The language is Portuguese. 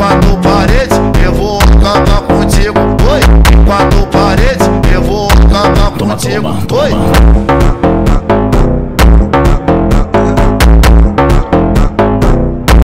quatro paredes, eu vou cantar contigo. Oi, quatro paredes, eu vou cantar contigo. Oi.